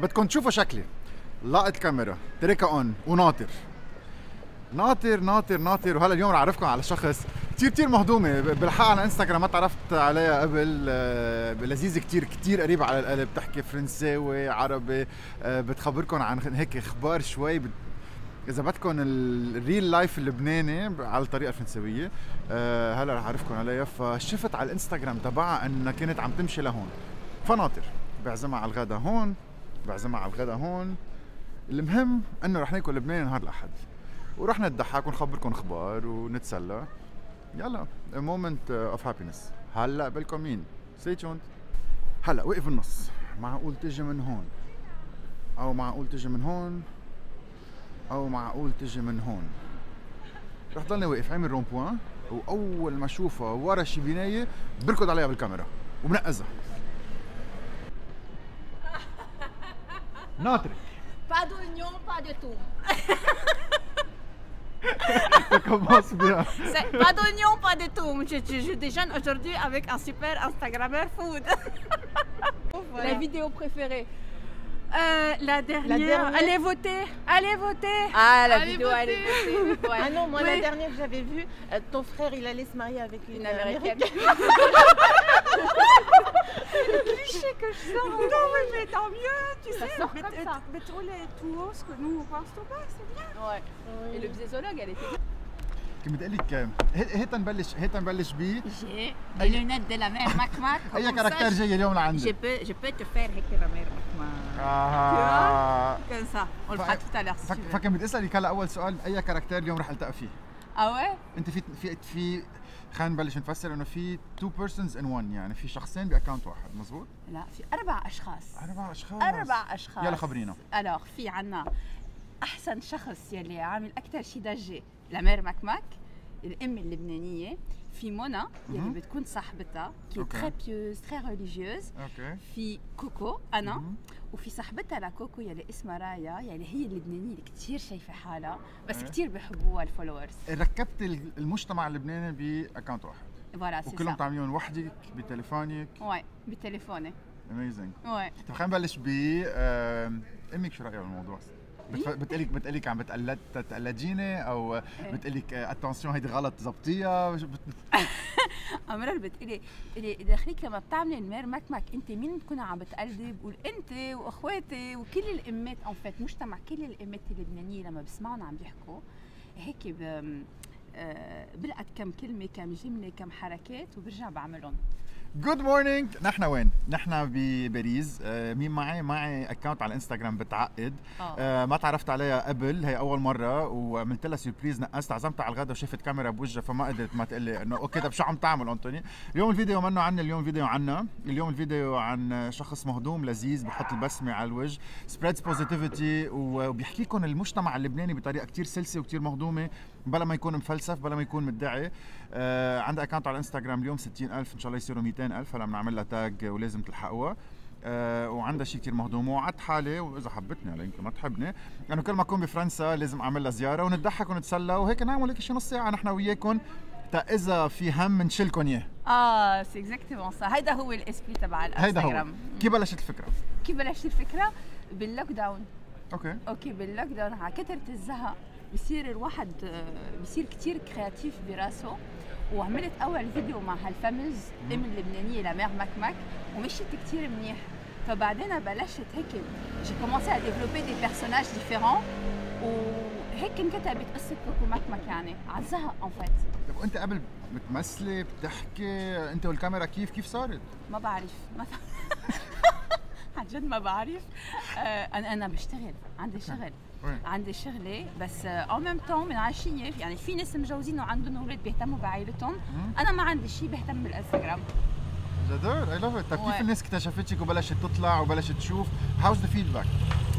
بدكم تشوفوا شكلي. لاقط كاميرا. تركها on. وناطر. ناطر ناطر ناطر. وهلا اليوم رح اعرفكم على شخص كثير كثير مهضومة. بالحق على انستغرام ما تعرفت عليها قبل. آه، لذيذه كثير كثير قريبة على القلب. بتحكي فرنساوي عربي. آه، بتخبركم عن هيك أخبار شوي. بت... إذا بدكم ال real life اللبناني على الطريقة الفرنسويه أه هلا رح اعرفكم عليها. فشفت على الانستغرام تبعها إنها كانت عم تمشي لهون. فناطر. بعزمها على الغدا هون. بعزمها على الغدا هون. المهم إنه رح ناكل لبناني نهار الأحد. ورح نضحك ونخبركم أخبار ونتسلى. يلا moment of happiness هلأ بالكم مين؟ stay tuned هلأ وقف النص معقول تجي من هون؟ أو معقول تجي من هون؟ أو معقول تجي من هون؟ رح ضلني واقف عامل rond-point وأول ما اشوفها ورا شي بناية بركض عليها بالكاميرا. وبنقزها Notre. Pas d'oignon, pas de tout. Ça commence bien. Pas d'oignon, pas de tout. Je, je, déjeune aujourd'hui avec un super Instagrammer food. La vidéo préférée. Euh, la, dernière. Allez voter Allez voter Ah, la vidéo, voter. allez voter. Ah non, moi, la dernière que j'avais vue, euh, ton frère, il allait se marier avec une, américaine. cliché que je sors. Non, oh, oui, mais, mais tant mieux, tu ça sais. Sort mais ça. mais est tout haut, ce que nous, on pense tout bas, c'est bien. Ouais. Oui. Et le bzézologue, elle était. كنت بدي أقول لك هيك نبلش هيك نبلش بي جي اي نت لا مير ماك ماك اي كاركتر جاي اليوم لعندي جي بي جي بي تو فير هيك لا ماك ماك أها كان سا اون فات تو تالير فكنت بدي اسالك هلا اول سؤال اي character اليوم راح التقى فيه ah آه oui انت في في في خلينا نبلش نفسر إنه في two persons in one يعني في شخصين ب account واحد مزبوط لا في أربع أشخاص. أربع أشخاص. أربع أشخاص. يلا خبرينا. alors في عنا أحسن شخص يلي عامل أكثر شي ضجة la mère مكمك الأم اللبنانية. في منى يلي. بتكون صاحبتها qui. très pieuse très religieuse في كوكو مهم. وفي صاحبتها لكوكو يلي اسمها رايا يلي هي اللبنانية اللي كتير شايفة حالها بس. كتير بحبوها ال followers ركبت ال- المجتمع اللبناني ب account واحد. voilà وكلهم تعملون وحدك بتليفونك. ouais بتليفوني amazing ouais طيب خلينا نبلش ب أمك شو رأيها بالموضوع؟ بتقلك بتقلك عم بتقلد تقلديني أو بتقلك attention هيدي غلط زبطيها بت... امرار بتقلي بتقلي داخليك لما بتعملي ال mère مكمك أنت مين بتكون عم بتقلدي؟ بقول أنت وإخواتي وكل الأمات. en fait مجتمع كل الأمات اللبنانية لما بسمعهم عم بيحكوا هيك. آه، بلقط كم كلمة كم جملة كم حركات وبرجع بعملهم. good morning نحن وين؟ نحن بباريس. آه، مين معي؟ معي account على الانستغرام بتعقد. آه. آه، ما تعرفت عليها قبل هي أول مرة وعملت لها surprise نقصت عزمتها على الغدا وشافت كاميرا بوجهها فما قدرت ما تقول لي إنه okay طب شو عم تعمل أنطوني؟ اليوم الفيديو منه عني اليوم الفيديو عنا. اليوم الفيديو عن شخص مهضوم لذيذ بحط البسمة على الوجه. spreads positivity وبيحكي لكم المجتمع اللبناني بطريقة كتير سلسة وكتير مهضومة. بلا ما يكون مفلسف بلا ما يكون مدعي. آه عندها account على الانستغرام اليوم 60000 إن شاء الله يصيروا 200000 هلا بنعمل لها tag ولازم تلحقوها آه وعندها شيء كثير مهضوم. ووعدت حالي وإذا حبتني على يمكن ما تحبني. انه كل ما أكون بفرنسا لازم أعمل لها زيارة ونضحك ونتسلى. وهيك نعمل هيك شي نص ساعة نحن وياكم تا إذا في هم نشيلكم إياه. آه c'est exactement ça هيدا هو ال esprit تبع هيدا هو. الانستغرام كيف بلشت الفكرة؟ كيف بلشت الفكرة؟ بال lockdown okay. okay بال lockdown على كثرة الزهق. بصير الواحد بصير كتير créatif براسه. وعملت أول فيديو مع هال fameuse أم اللبنانية la mère مكمك ومشيت كتير منيح. فبعدين بلشت هيك j'ai commencé à développer des personnages différents وهيك انكتبت قصة كوكو مكمك يعني على الزهق en fait طب وأنت قبل بتمثلي بتحكي أنت والكاميرا كيف كيف صارت؟ ما بعرف. ما عن جد ما بعرف. آه، أنا أنا بشتغل عندي شغل؟ عندي شغله بس au même temps من عشيه يعني في ناس مجوزين وعندهم أولاد بيهتموا بعائلتهم. أنا ما عندي شيء بهتم بالإنستغرام. j'adore I love طب كيف. الناس اكتشفتك وبلشت تطلع وبلشت تشوف؟ how's the feedback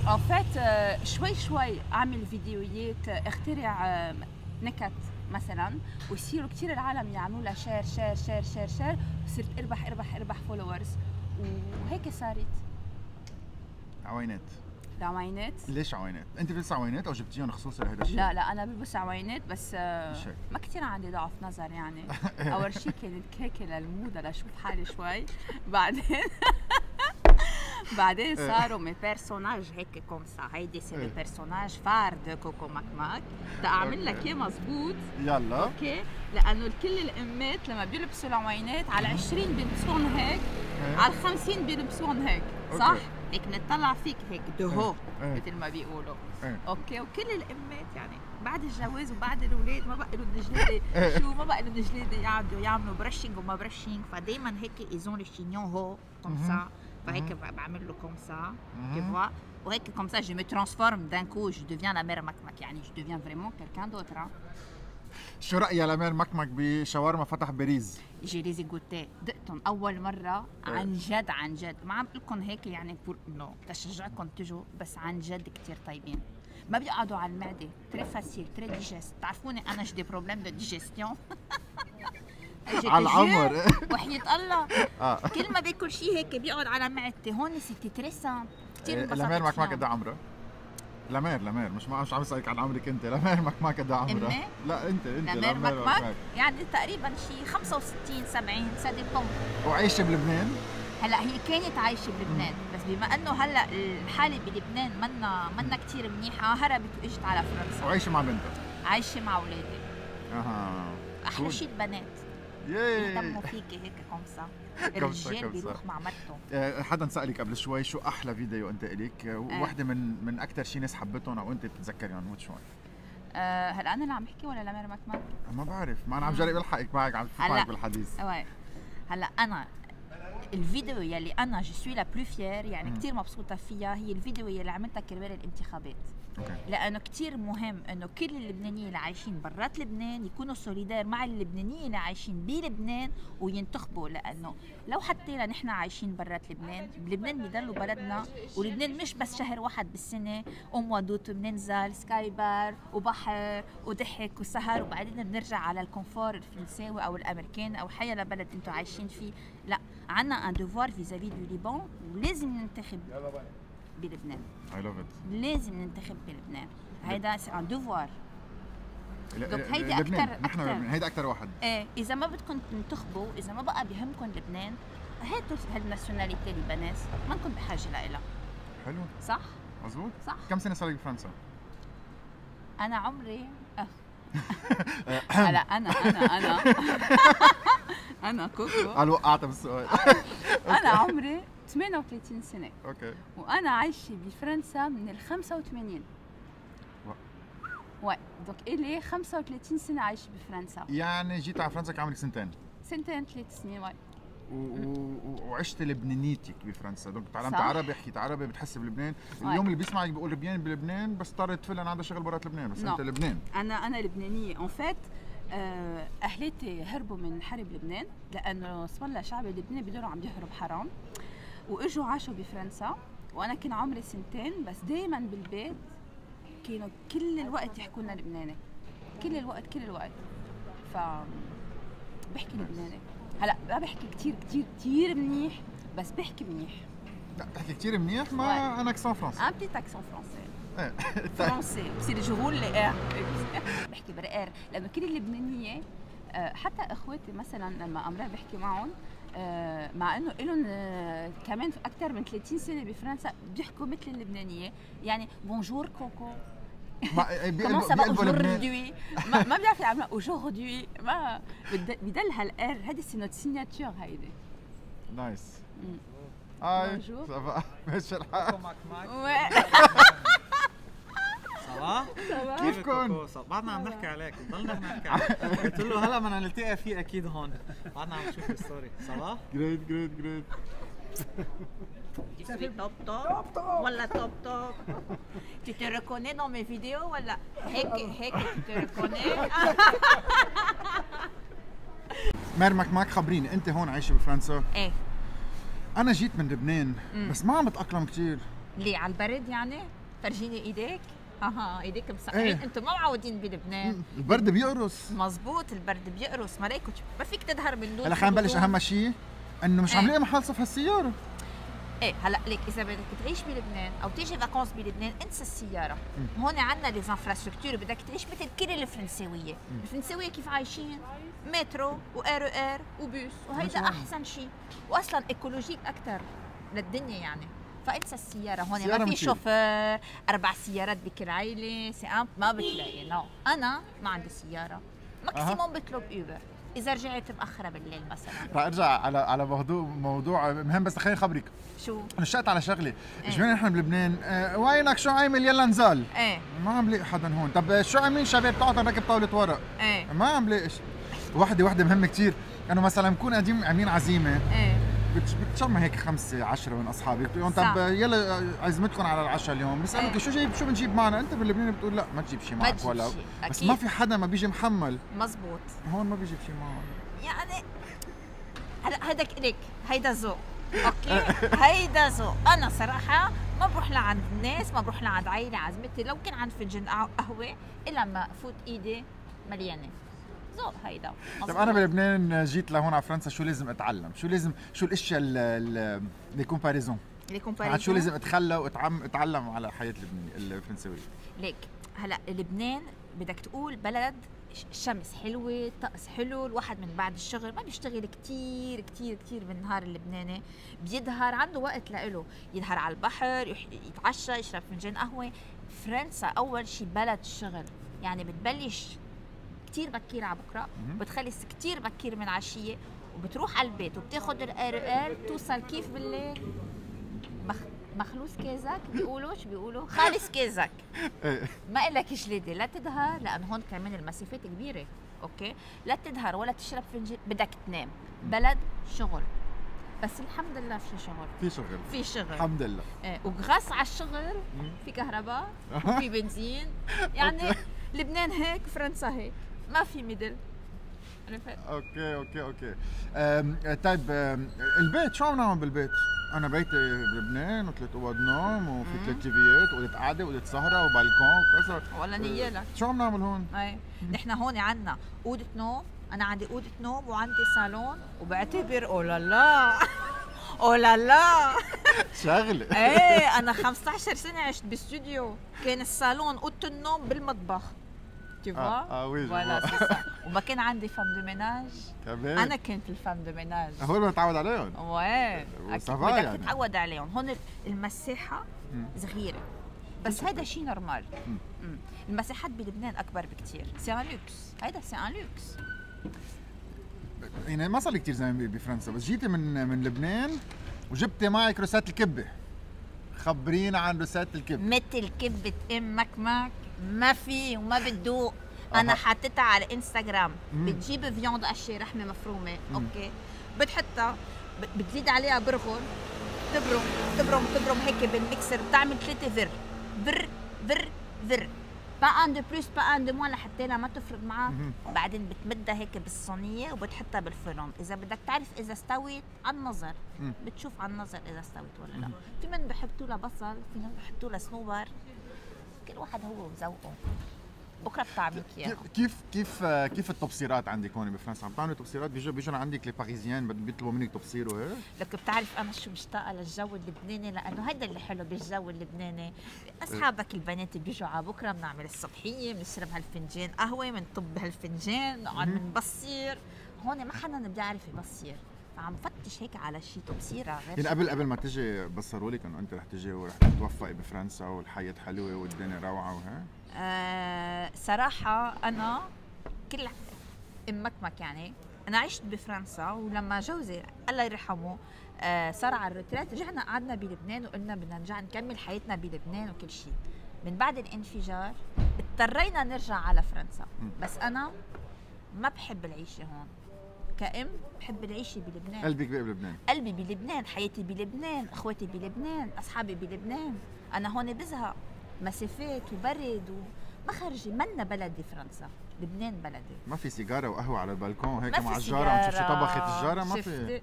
en fait شوي شوي أعمل فيديوهات آه، أخترع آه، نكت مثلا. ويصيروا كثير العالم يعملوا لها share share share share share وصرت أربح أربح أربح followers وهيك صارت. عوينات دعوينات ليش عوينات؟ أنت بتلبس عوينات أو جبتيهم خصوصا لهذا الشيء؟ لا لا أنا بلبس عوينات بس آه،. ما كثير عندي ضعف نظر يعني. أول شيء كانت هيك للموضة لأشوف حالي شوي. بعدين بعدين صاروا mes personnages هيك comme ça. هيدي c'est le إيه. personnage phare de كوكو ماك ماك. بدي أعمل لك إياه مزبوط. يلا. okay. لأنه كل الأمات لما بيلبسوا العوينات على 20 بيلبسون هيك إيه. على 50 بيلبسون هيك صح؟ هيك بنطلع فيك هيك دهو إيه. مثل ما بيقولوا. إيه. okay؟ وكل الأمات يعني بعد الجواز وبعد الأولاد ما بقى لهم جلاده إيه. شو؟ ما بقى لهم جلاده يقعدوا يعملوا brushing وما brushing فدائما هيك elles ont le chignon haut comme ça فهيك بعمل له comme ça vois وهيك comme ça je me transforme d'un coup. Je deviens la mère macmac يعني je deviens vraiment quelqu'un d'autre شو رأيها la mère مكمك بشاورما فتح باريس؟ je les ai goûtés دقتهم أول مرة عن جد عن جد. ما عم لكم هيك يعني pour إنه تشجعكم تجوا بس عن جد كثير طيبين. ما بيقعدوا على المعدة. très facile très digeste بتعرفوني أنا j'ai des problèmes de digestion على العمر. وحياة الله. آه. كل ما باكل شيء هيك بيقعد على معدتي هون c'était très simple كثير إيه، la mère مكمك قد إيه la mère la mère مش مش عم بسألك عن عمرك أنت. la mère مكمك قد؟ أمي؟ لا أنت أنت. la mère مكمك يعني تقريبا شيء 65 70 ça dépend وعايشة بلبنان؟ هلأ هي كانت عايشة بلبنان بس بما إنه هلأ الحالة بلبنان منا منا كثير منيحة هربت وإجت على فرنسا. وعايشة مع بنتها؟ عايشة مع أولادي. أها. أحلى. شيء البنات. ياي. يهتموا فيكي هيك comme ça، الرجال. بيروح مع مرته آه، حدا سألك قبل شوي شو أحلى فيديو أنت إليك؟ آه، وحدة من من أكثر شيء ناس حبتهم أو أنت بتتذكرهم which one؟ أه هلا أنا اللي عم بحكي ولا la mère مكمك؟ ما بعرف ما أنا عم جرب ألحقك معك عم. معك بالحديث. هلا أنا الفيديو يلي أنا je suis la plus fière يعني. كثير مبسوطة فيها هي الفيديو يلي عملتها كرمال الانتخابات لأنه كتير مهم إنه كل اللبنانيين اللي عايشين برات لبنان يكونوا solidaires مع اللبنانيين اللي عايشين بلبنان وينتخبوا. لأنه لو حطينا نحن عايشين برات لبنان بلبنان بيضلوا بلدنا ولبنان مش بس شهر واحد بالسنة. au mois d'août بننزل سكاي بار وبحر وضحك وسهر وبعدين بنرجع على ال confort الفرنساوي أو الأمريكان أو حيا لبلد أنتم عايشين فيه. لا عنا un devoir vis-à-vis du Liban ولازم ننتخب. بلبنان. I love it لازم ننتخب بلبنان. هيدا c'est un devoir ل- هيدي. أكتر- نحن. لبنان. هيدا أكثر واحد. إيه إذا ما بدكم تنتخبوا إذا ما بقى بهمكم لبنان هاتوا هال nationalité libanaise ما نكون بحاجة لها حلو. صح؟ مزبوط صح. كم سنة صار لك بفرنسا؟ أنا عمري أه. هلا أنا أنا أنا. أنا كوكو. قال وقعتها بالسؤال أنا عمري 38 سنة. أوكي. وأنا عايشة بفرنسا من ال 85 و- ouais donc إلي 35 سنة عايشة بفرنسا. يعني جيت على فرنسا كان عمرك سنتين. سنتين ثلاث سنين واي. وعشت لبنانيتك بفرنسا. donc تعلمت صح. عربي حكيت عربي بتحس بلبنان. اليوم اللي بيسمعك بيقول لبنان بلبنان بس اضطرت فلان عنده شغل برات لبنان بس. أنت لبنان. أنا أنا لبنانية. en fait أهلاتي هربوا من حرب لبنان لأنه اسم الله شعب لبنان بدوروا عم يهرب حرام. وإجوا عاشوا بفرنسا وأنا كان عمري سنتين بس دائما بالبيت كانوا كل الوقت يحكوا لنا لبناني. كل الوقت كل الوقت. ف بحكي لبناني. هلأ ما بحكي كتير كتير كتير منيح بس بحكي منيح. لا بتحكي كثير منيح ما. أنا accent français un بتيت اكسون فرونسي إيه. فرنسي بصير جغول لي بحكي برقار لأنه كل اللبنانية آه، حتى إخواتي مثلا لما امراه بحكي معهم مع إنه لهم كمان أكثر من 30 سنة بفرنسا بيحكوا مثل اللبنانية. يعني بونجور كوكو ما كمان بيقلبوا لبنان؟ ما, ما بيعرف يعملها ما بد- بدل هالآر هذه سي نوت سيناتور هيدي. Nice. Hi. صباح ماشي الحال معك معك؟ كوكو؟ صباح. بعدنا عم نحكي عليك ضلنا عم نحكي عليك. قلت له هلا بدنا نلتقي فيه أكيد هون. بعدنا عم نشوف ال story. صباح جريت جريت جريت Tu suis top top ولا top top Tu te reconnais dans mes vidéos ولا هيك هيك tu te reconnais? مير ماك خبريني انت هون عايشة بفرنسا. إيه. أنا جيت من لبنان. بس ما عم بتأقلم كثير ليه على البرد يعني؟ فرجيني إيديك. أها إيديك مسقعين. إيه. أنتم ما معودين بلبنان. البرد بيقرص. مزبوط البرد بيقرص. مرايكو ما فيك تظهر من دون هلا خلينا نبلش أهم شيء إنه مش عم إيه. لاقي محل صف هالسيارة. إيه هلا ليك إذا بدك تعيش بلبنان أو تيجي vacances بلبنان انسى السيارة. هون عندنا les infrastructures بدك تعيش مثل كل الفرنساوية. الفرنساوية كيف عايشين؟ métro و RER و bus وهيدا. أحسن شيء واصلا écologique أكثر للدنيا يعني. فإنسى السيارة. هون ما في. شوفير أربع سيارات بكل عائله c'est ما بتلاقي non. أنا ما عندي سيارة. maximum بطلب Uber إذا رجعت مأخرة بالليل مثلا. رح أرجع على على موضوع موضوع مهم بس خليني أخبرك. شو؟ نشأت على شغلة. إيه. اجمعنا نحن بلبنان. آه وينك شو عامل؟ يلا نزال إيه. ما عم لاقي حدا هون. طب شو عاملين شباب تعالوا نركب طاولة ورق. إيه. ما عم لاقي وحدة وحدة مهمة كثير إنه مثلا بكون قاعدين عاملين عزيمة. إيه. بتش- بتجمع هيك خمسة عشرة من أصحابي. بتقول لهم. طب يلا عزمتكم على العشاء اليوم. بيسألوك إيه. شو جايب شو بنجيب معنا؟ أنت باللبناني بتقول لا ما تجيب شيء معك ولا. شيء، بس. ما في حدا ما بيجي محمل. مزبوط. هون ما بيجيب شيء معه. يعني هلا هيداك إلك هيدا ذوق. أوكي؟ هيدا ذوق. أنا صراحة ما بروح لعند الناس ما بروح لعند عائله عزمتي. لو كان عند فنجان قهوة- قهوه إلا ما فوت إيدي مليانة. ذوق هيدا. طب. أنا بلبنان جيت لهون على فرنسا شو لازم أتعلم؟ شو لازم شو الأشياء اللي comparaison لي بعد شو comparaison لازم أتخلى وأتعم أتعلم على حياة اللبنانية الفرنسوية ليك هلأ لبنان بدك تقول بلد الشمس حلوة طقس حلو الواحد من بعد الشغل ما بيشتغل كتير كتير كتير بالنهار اللبناني. بيظهر عنده وقت لإله. يظهر على البحر يتعشى يشرب فنجان قهوة. فرنسا أول شي بلد الشغل. يعني بتبلش كتير بكير على بكرة. مهم. بتخلص كتير بكير من عشية وبتروح على البيت وبتاخد ال RER توصل كيف بالليل مخ... مخلوص كيزك. بيقولوا شو بيقولوا؟ خالص كيزك. إيه. ما لك جليدة لا تدهر لأنه هون كمان المسافات كبيرة. أوكي؟ لا تدهر ولا تشرب فنجان. بدك تنام. بلد شغل. بس الحمد لله في شغل. في شغل. في شغل. الحمد لله. إيه. وغص على الشغل. في كهرباء وفي بنزين. يعني. لبنان هيك فرنسا هيك. ما في middle عرفت؟ أوكي أوكي أوكي طيب البيت شو عم نعمل بالبيت؟ أنا بيتي بلبنان وثلاث اوض نوم وفي. ثلاث تيفيات واوضه قعده واوضه سهره وبالكون وكذا ولا نيالك شو عم نعمل هون؟ إيه نحن هون عنا اوضه نوم أنا عندي اوضه نوم وعندي صالون وبعتبر oh là là oh là là شغله إيه أنا 15 سنه عشت باستوديو كان الصالون اوضه النوم بالمطبخ tu vois. آه آه oui voilà je sais ça وما كان عندي femme de ménage كمان أنا كنت ال femme de ménage هول ما نتعود عليهم وين وسافا بدك يعني. تتعود عليهم هون المساحه. صغيره بس هذا شيء normal. المساحات بلبنان اكبر بكثير c'est un luxe هيدا c'est un luxe يعني ما صار لي كثير زمان بفرنسا بس جيتي من من لبنان وجبتي معك روسات الكبة. خبرينا عن روسات الكبة. مثل كبة ام مكمك ما في وما بتدوق. أنا أها. حطيتها على انستغرام. بتجيب viande hachée لحمة مفرومة. أوكي. بتحطها. بتزيد عليها برغل. تبرم تبرم تبرم هيك بالميكسر. بتعمل ثلاثة فر. فر فر فر. pas un de plus pas un de moins لحتى ما تفرق معها. بعدين بتمدها هيك بالصينية وبتحطها بالفرن. إذا بدك تعرف إذا استوت على النظر. بتشوف على النظر إذا استوت ولا لا. في من بحطوا لها بصل في من بحطوا لها صنوبر كل واحد هو وذوقه. بكرة بطعمك إياها. كيف كيف كيف آه، التبصيرات عندك هون بفرنسا؟ عم تعملوا تبصيرات؟ بيجوا بيجوا عندك les Parisiens بد- بيطلبوا منك تبصير وهيك؟ لك بتعرف أنا شو مشتاقة للجو اللبناني؟ لأنه هيدا اللي حلو بالجو اللبناني. أصحابك البنات بيجوا على بكرة بنعمل الصبحية بنشرب هالفنجان قهوة بنطب هالفنجان نقعد مهم. بنبصير هون ما حدا بيعرف يبصير فعم فتش هيك على شي تبصيره غير يعني. قبل قبل ما تجي بصروا لك انه انت رح تجي ورح تتوفقي بفرنسا والحياة حلوة والدنيا روعة وهيك آه صراحة أنا كل ام مكمك يعني أنا عشت بفرنسا ولما جوزي الله يرحمه آه صار على ال retraite رجعنا قعدنا بلبنان وقلنا بدنا نرجع نكمل حياتنا بلبنان وكل شيء من بعد الانفجار اضطرينا نرجع على فرنسا. بس أنا ما بحب العيشة هون كأم بحب العيشة بلبنان. قلبك بقى بلبنان. قلبي بلبنان حياتي بلبنان أخواتي بلبنان أصحابي بلبنان. أنا هون بزهق. مسافات وبرد وما خرجي منا بلدي فرنسا. لبنان بلدي. ما في سيجارة وقهوة على البلكون هيك مع الجارة عم تشوف شو. طبخت الجارة؟ ما في.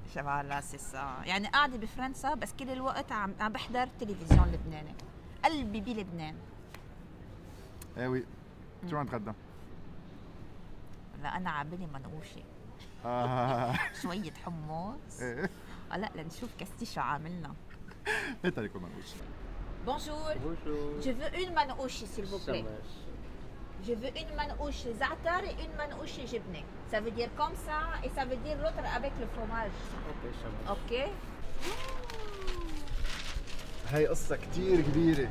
سي سا يعني قاعدة بفرنسا بس كل الوقت عم عم بحضر تلفزيون لبناني. قلبي بلبنان. إيه oui. شو عم تغدى؟ لا أنا عبالي منقوشة. شوية حمص. إيه. آه لا لنشوف كاستي شو عاملنا. إنت ليكو منقوشي bonjour je veux une منقوشي s'il vous plaît je veux une منقوشي زعتر une منقوشي جبنة ça veut dire comme ça et ça veut dire l'autre avec le fromage OK شمس OK هاي قصة كتير كبيرة.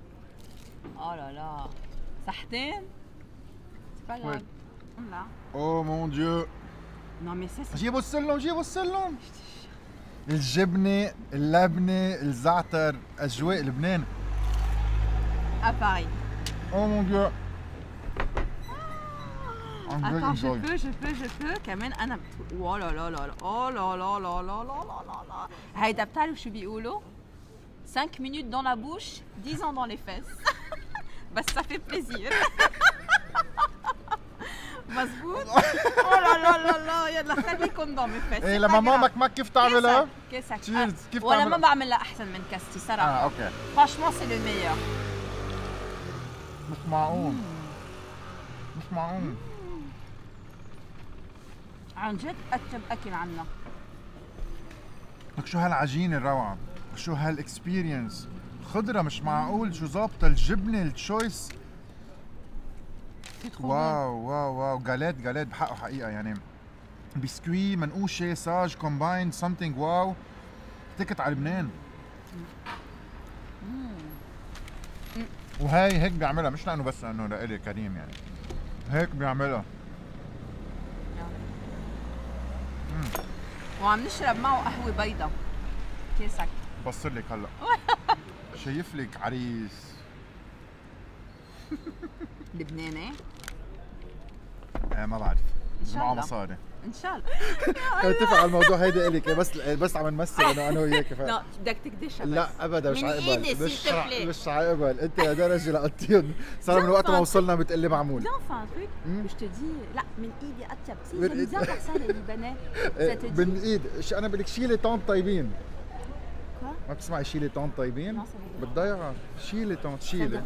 Oh là là. Sartène C'est pas Là. Oh mon dieu. Non mais ça c'est... جيبوا J'ai جيبوا السلم. الجبنة اللبنة الزعتر أجواء لبنان. À Paris. Oh mon dieu. Ah. Attends, je peux, je peux, je peux. كمان أنا oh لا لا لا oh لا لا لا لا لا لا 5 minutes dans la bouche, 10 ans dans les fesses. بس ça بليزير مزبوط أو لا لا لا يلا خليكم ضامي فاس إيه لما مامك ما كيف تعملها كاسك تشيرز كيف ولا ما بعملها احسن من كاستي صراحة آه أوكي فاشمون سي لو ميور مش معقول مش معقول عن جد اطيب أكل عنا لك شو هالعجينة الروعه شو هالاكسبيرينس خضرة مش معقول شو ظابطة الجبنة التشويس. واو واو واو. جالات جالات بحقه حقيقة يعني. بسكوي منقوشة ساج كومباين سمثينج واو. تكت على لبنان. وهي هيك بيعملها. مش لأنه بس لأنه لإلي كريم يعني. هيك بيعملها. وعم نشرب معه قهوة بيضة. كيسك. بصر لك هلأ. شايف لك عريس. لبناني؟ إيه؟ آه، ما بعرف. إن شاء الله. مصاري إن شاء الله. اتفق أيوة. على الموضوع هيدا إلك. بس بس عم نمثل أنا أنا وياك. لا بدك تكدشها لا ابدا مش عاقبل مش مش عاقبل أنت لدرجه لقطتيهم صار من وقت ما وصلنا بتقلي معمول. مش تدي لا من إيدي قطه بتيجي من ايدي من ايدي إيه، أنا بدك شيلي طيبين. ما بتسمعي شيلي طنط طيبين؟ بتضيعها. شيلي veut شيلي.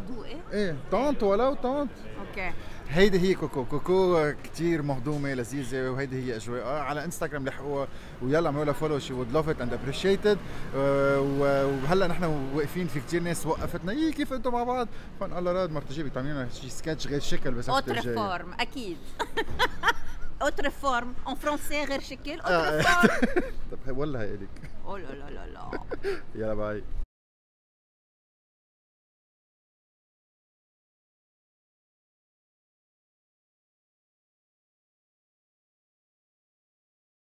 إيه طنط ولو طنط. Ok. هيدي هي كوكو. كوكو كتير مهضومة لذيذة وهيدي هي اجواءها على إنستغرام لحقوها ويلا اعملوا لها فولو شي وود لاف ات اند ابريشيتد وهلأ نحن واقفين في كتير ناس وقفتنا. إيه كيف أنتم مع بعض؟ فقال الله راد مرتجي بتعملي لنا شي سكتش غير شكل بس Autre forme, أكيد. autre forme en français غير شكل autre forme ولا هيك اوه لا لا لا يلا باي.